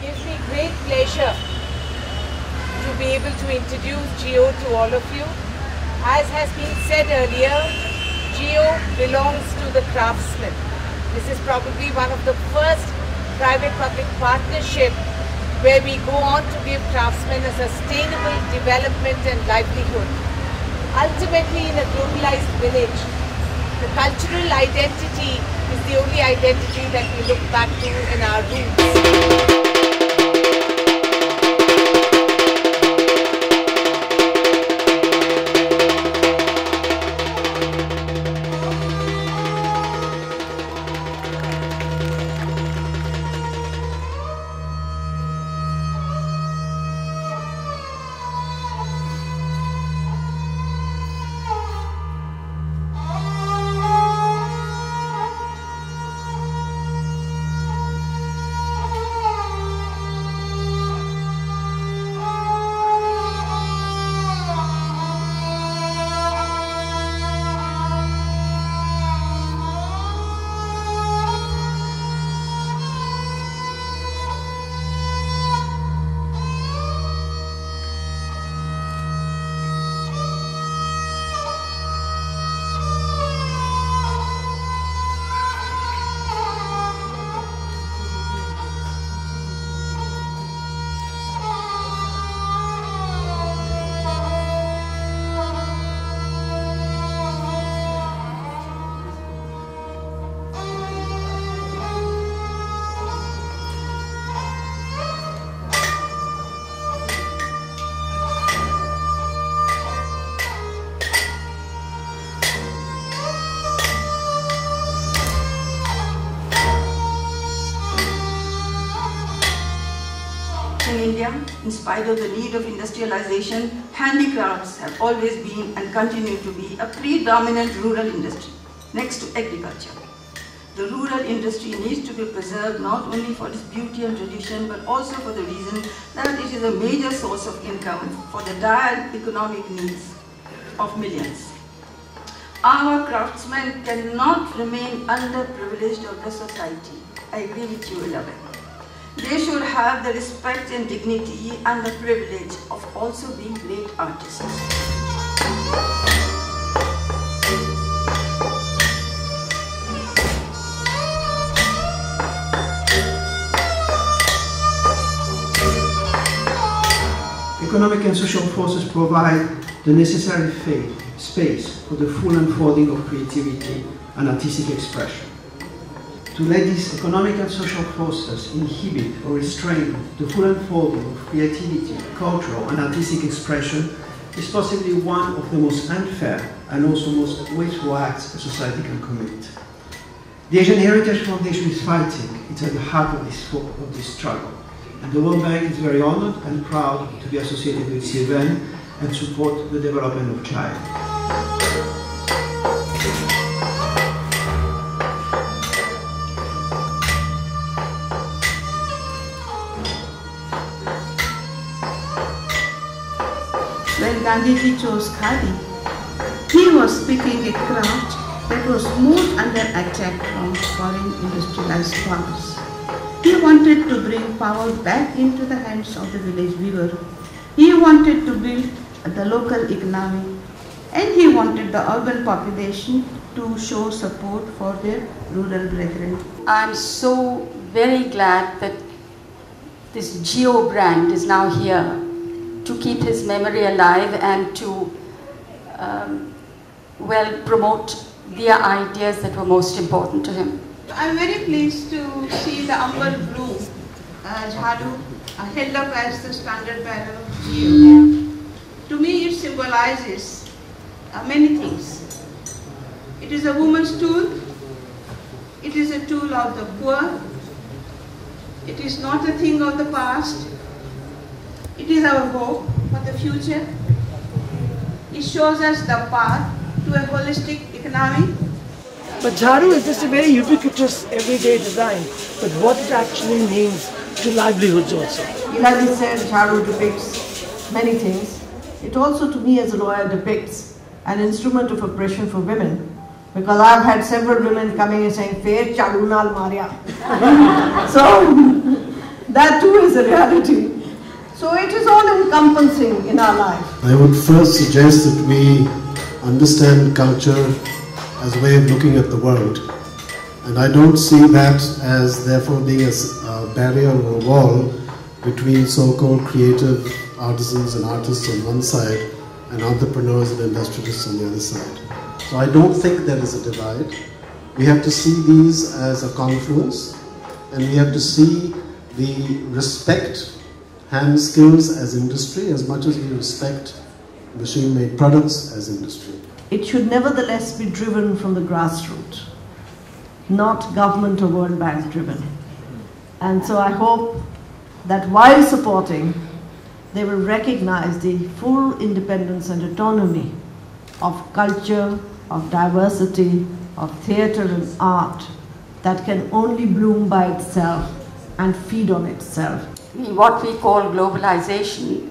gives me great pleasure to be able to introduce JIYO to all of you. As has been said earlier, JIYO belongs to the craftsman. This is probably one of the first private-public partnership where we go on to give craftsmen a sustainable development and livelihood. Ultimately, in a globalized village, the cultural identity is the only identity that we look back to in our roots. In spite of the need of industrialization, handicrafts have always been and continue to be a predominant rural industry, next to agriculture. The rural industry needs to be preserved not only for its beauty and tradition, but also for the reason that it is a major source of income for the dire economic needs of millions. Our craftsmen cannot remain underprivileged of the society. I agree with you, Elaben. They should have the respect and dignity and the privilege of also being great artists. Economic and social forces provide the necessary faith, space for the full unfolding of creativity and artistic expression. To let these economic and social forces inhibit or restrain the full unfolding of creativity, cultural and artistic expression is possibly one of the most unfair and also most wasteful acts a society can commit. The Asian Heritage Foundation is fighting, it's at the heart of this, of this struggle. And the World Bank is very honored and proud to be associated with event and support the development of China. Gandhiji chose Khadi, he was speaking a craft that was more under attack from foreign industrialized powers. He wanted to bring power back into the hands of the village weaver. He wanted to build the local economy and he wanted the urban population to show support for their rural brethren. I'm so very glad that this JIYO brand is now here to keep his memory alive and to, um, well, promote the ideas that were most important to him. I'm very pleased to see the Amber Blue uh, Jhadu held up as the standard bearer of JIYO. To me, it symbolizes uh, many things. It is a woman's tool. It is a tool of the poor. It is not a thing of the past. It is our hope for the future. It shows us the path to a holistic economy. But Jharu is just a very ubiquitous everyday design, but what it actually means to livelihoods also. Ilaji said Jharu depicts many things. It also to me as a lawyer depicts an instrument of oppression for women. Because I've had several women coming and saying, Fair Charu nal Maria. so that too is is a reality. So it is all encompassing in our life. I would first suggest that we understand culture as a way of looking at the world. And I don't see that as therefore being a, barrier or a wall between so-called creative artisans and artists on one side and entrepreneurs and industrialists on the other side. So I don't think there is a divide. We have to see these as a confluence and we have to see the respect hand skills as industry as much as we respect machine-made products as industry. It should nevertheless be driven from the grassroots, not government or World Bank driven. And so I hope that while supporting, they will recognize the full independence and autonomy of culture, of diversity, of theatre and art that can only bloom by itself and feed on itself what we call globalization,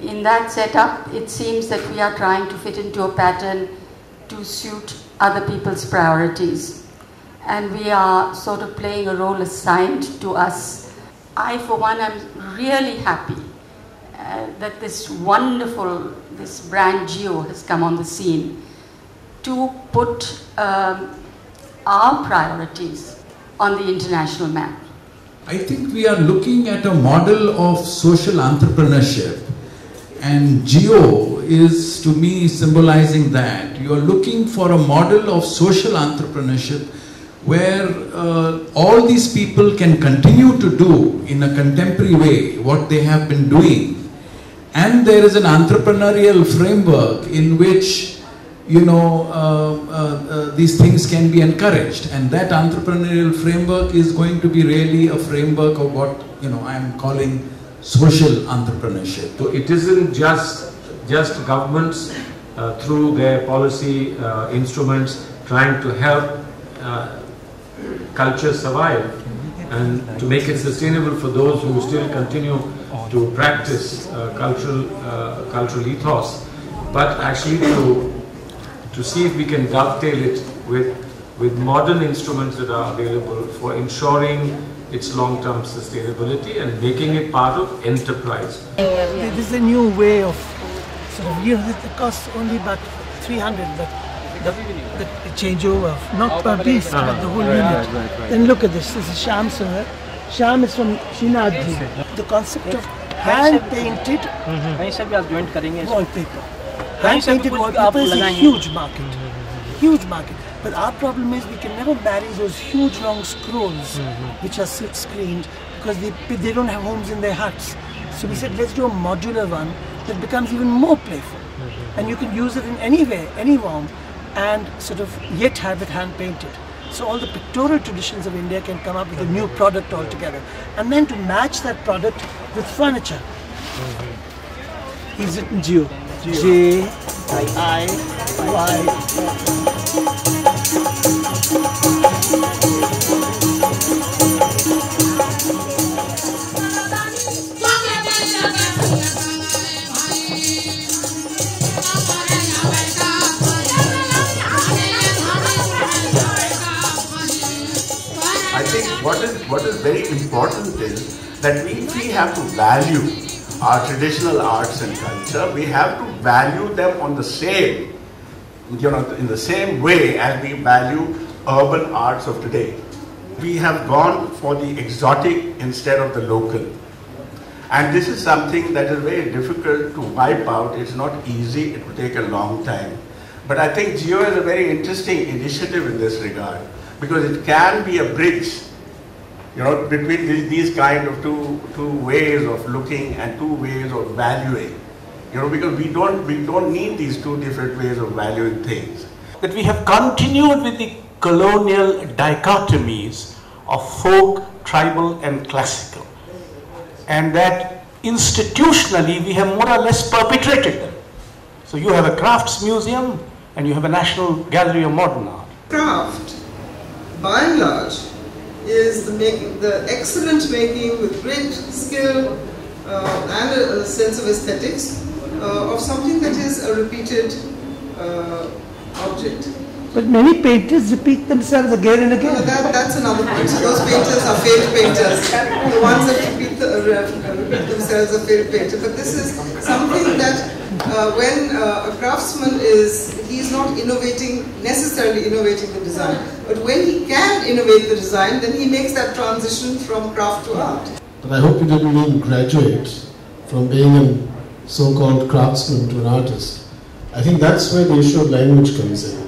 in that setup, it seems that we are trying to fit into a pattern to suit other people's priorities. And we are sort of playing a role assigned to us. I, for one, am really happy uh, that this wonderful, this brand JIYO has come on the scene to put um, our priorities on the international map. I think we are looking at a model of social entrepreneurship and JIYO is to me symbolizing that. You are looking for a model of social entrepreneurship where uh, all these people can continue to do in a contemporary way what they have been doing and there is an entrepreneurial framework in which you know, uh, uh, uh, these things can be encouraged. And that entrepreneurial framework is going to be really a framework of what, you know, I'm calling social entrepreneurship. So it isn't just, just governments uh, through their policy uh, instruments trying to help uh, culture survive and to make it sustainable for those who still continue to practice cultural, cultural ethos, but actually to to see if we can dovetail it with, with modern instruments that are available for ensuring its long-term sustainability and making it part of enterprise. This is a new way of sort of, you know, it costs only about 300, but the, the, the changeover, not per piece, -huh. but the whole unit. Right, right, right. Then look at this, this is Sham Sir. Sham is from Shinadji. The concept of hand-painted mm -hmm. wallpaper. Hand painted wallpaper is a huge market. Huge market. But our problem is we can never marry those huge long scrolls which are silk screened because they, they don't have homes in their huts. So we said let's do a modular one that becomes even more playful. And you can use it in any way, any form and sort of yet have it hand painted. So all the pictorial traditions of India can come up with a new product altogether. And then to match that product with furniture. He's written JIYO. J I Y. I think what is what is very important is that we, we have to value our traditional arts and culture, we have to value them on the same, you know, in the same way as we value urban arts of today. We have gone for the exotic instead of the local. And this is something that is very difficult to wipe out. It's not easy, it will take a long time. But I think JIYO is a very interesting initiative in this regard because it can be a bridge you know, between these, these kind of two, two ways of looking and two ways of valuing. You know, because we don't, we don't need these two different ways of valuing things. That we have continued with the colonial dichotomies of folk, tribal and classical. And that institutionally we have more or less perpetrated them. So you have a crafts museum and you have a National Gallery of Modern Art. Craft, by and large, is the, making, the excellent making with great skill uh, and a, a, sense of aesthetics uh, of something that is a repeated uh, object. But many painters repeat themselves again and again. No, that, that's another point. So those painters are failed painters. The ones that repeat, the, uh, repeat themselves are failed painters. But this is something that uh, when uh, a craftsman is, he's not innovating, necessarily innovating the design. But when he can innovate the design, then he makes that transition from craft to art. But I hope you didn't mean graduate from being a so-called craftsman to an artist. I think that's where the issue of language comes in.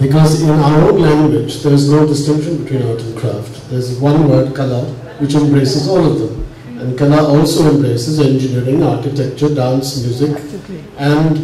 Because in our own language, there is no distinction between art and craft. There's one word, kala, which embraces all of them. And kala also embraces engineering, architecture, dance, music. And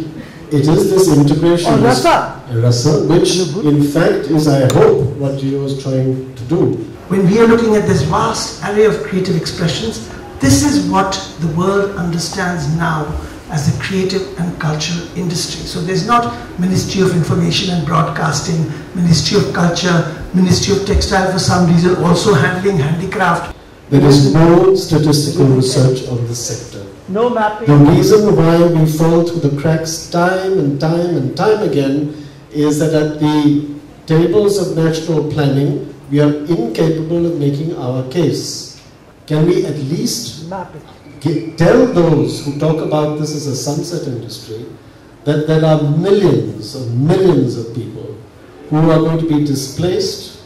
it is this integration. Or rasa. Rasa, which in fact is, I hope, what JIYO is trying to do. When we are looking at this vast array of creative expressions, this is what the world understands now as the creative and cultural industry. So there's not Ministry of Information and Broadcasting, Ministry of Culture, Ministry of Textile for some reason also handling handicraft. There is no statistical research on this sector. No mapping. The reason why we fall through the cracks time and time and time again is that at the tables of national planning, we are incapable of making our case. Can we at least Map it. Get, tell those who talk about this as a sunset industry that there are millions and millions of people who are going to be displaced.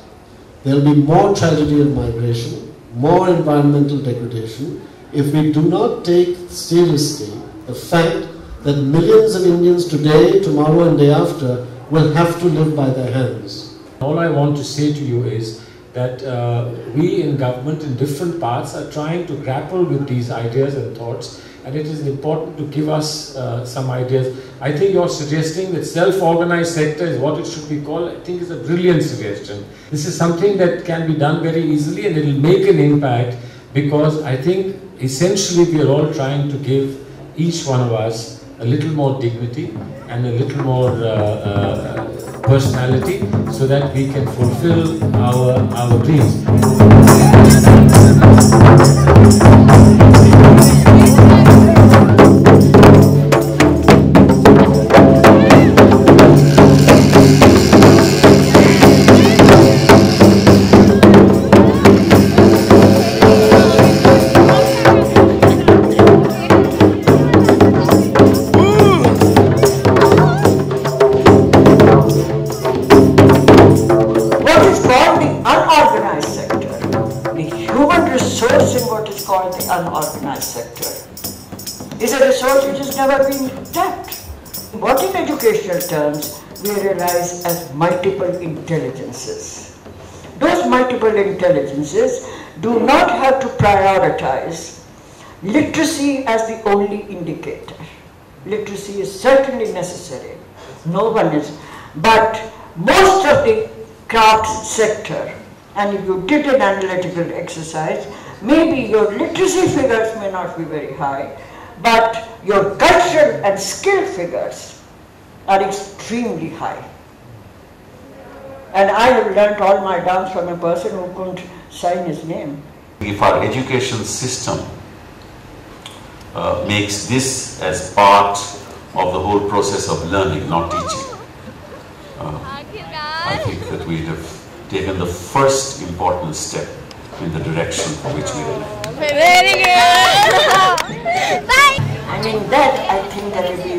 There will be more tragedy of migration, more environmental degradation if we do not take seriously the fact that millions of Indians today, tomorrow, and day after will have to live by their hands. All I want to say to you is that uh, we in government in different parts are trying to grapple with these ideas and thoughts and it is important to give us uh, some ideas. I think you're suggesting that self-organized sector is what it should be called. I think is a brilliant suggestion. This is something that can be done very easily and it will make an impact because I think essentially we are all trying to give each one of us a little more dignity and a little more uh, uh, personality so that we can fulfill our, our dreams. Terms we realize as multiple intelligences. Those multiple intelligences do not have to prioritize literacy as the only indicator. Literacy is certainly necessary. No one is. But most of the craft sector, and if you did an analytical exercise, maybe your literacy figures may not be very high, but your cultural and skill figures are extremely high. And I have learnt all my dance from a person who couldn't sign his name. If our education system uh, makes this as part of the whole process of learning, not teaching, uh, I think that we have taken the first important step in the direction for which we are looking. Very good. and in that, I think that we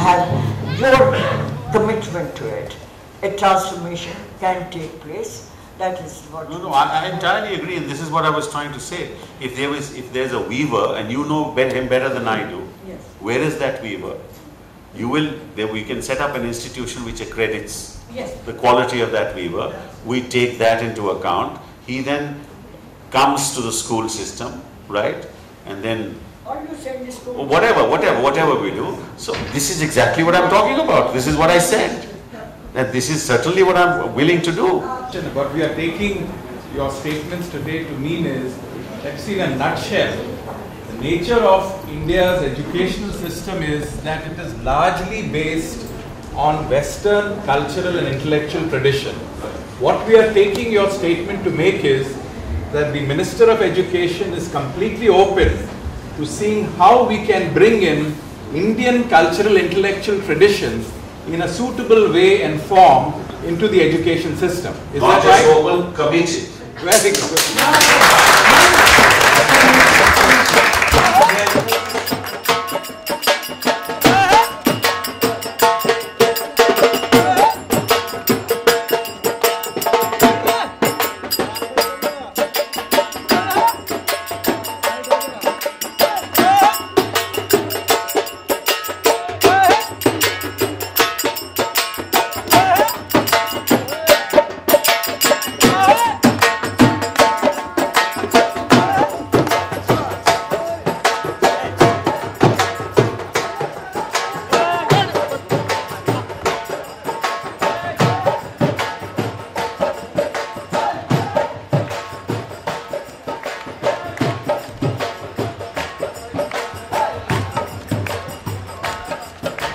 have your commitment to it, a transformation can take place. That is what. No, no, I, I entirely agree, and this is what I was trying to say. If there was, if there's a weaver, and you know him better than I do, Yes. where is that weaver? You will, there we can set up an institution which accredits Yes. the quality of that weaver. We take that into account. He then comes to the school system, right? And then Or you send this to. whatever, whatever, whatever we do. So this is exactly what I'm talking about. This is what I said. That this is certainly what I'm willing to do. What we are taking your statements today to mean is, let's see in a nutshell, the nature of India's educational system is that it is largely based on Western cultural and intellectual tradition. What we are taking your statement to make is that the Minister of Education is completely open to seeing how we can bring in Indian cultural intellectual traditions in a suitable way and form into the education system. Is Not that just right? hopeful, committed. Very good.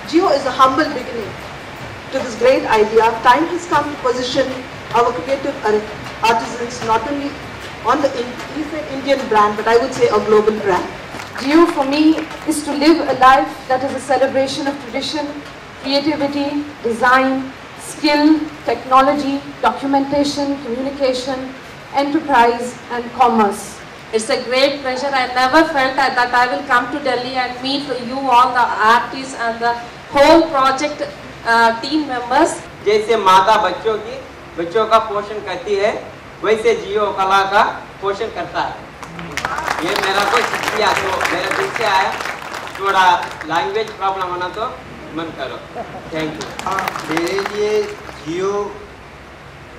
JIYO is a humble beginning to this great idea. Time has come to position our creative artisans not only on the in- an Indian brand, but I would say a global brand. JIYO for me is to live a life that is a celebration of tradition, creativity, design, skill, technology, documentation, communication, enterprise and commerce. It's a great pleasure. I never felt that, that I will come to Delhi and meet you all the artists and the whole project team team members. जैसे माता बच्चों की बच्चों का पोषण करती है वैसे जियो कला का पोषण करता है। ये मेरा तो किया तो मेरे दिल से आया। थोड़ा लैंग्वेज प्रॉब्लम होना तो मन करो। थैंक यू मेरे लिए जियो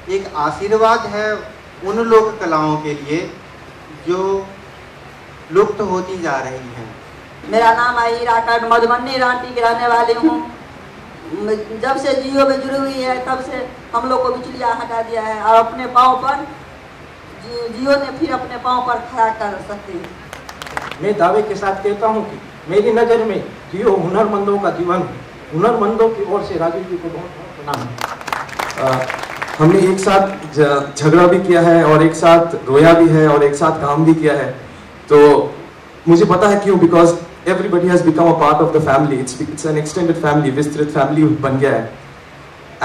एक आशीर्वाद है उन लोक कलाओं के लिए जो लुप्त होती जा रही हैं। मेरा नाम है हीरा कट मधुबनी रांटी की रहने वाली हूँ। जब से जियो में जुड़ी हुई है तब से हम लोग को बिचलिया हटा दिया है और अपने पाँव पर जियो ने फिर अपने पाँव पर खड़ा कर सकती है। मैं दावे के साथ कहता हूँ कि मेरी नज़र में जियो हुनरमंदों का जीवन है। हुनरमंदों की ओर से राजीव जी को बहुत बहुत प्रणाम। अ, हमने एक साथ झगड़ा भी किया है और एक साथ रोया भी है और एक साथ काम भी किया है। तो मुझे पता है क्यों? Because everybody has become a part of the family. It's, it's an extended family, Vistrit family ban gaya hai.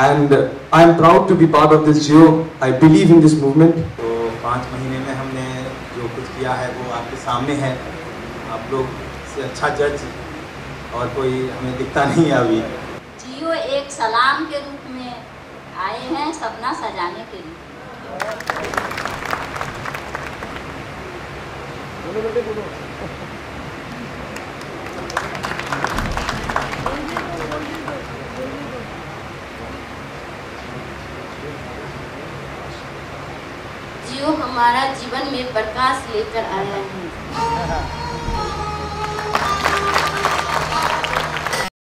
And I am proud to be part of this Jio. I believe in this movement. So, पाँच महीने में हमने जो कुछ किया है वो आपके सामने है आप लोग से अच्छा जज और कोई हमें दिखता नहीं है अभी जियो एक सलाम के रूप में आए हैं सपना सजाने के लिए बोलो बोलो बोलो हमारा जीवन में प्रकाश लेकर आया है।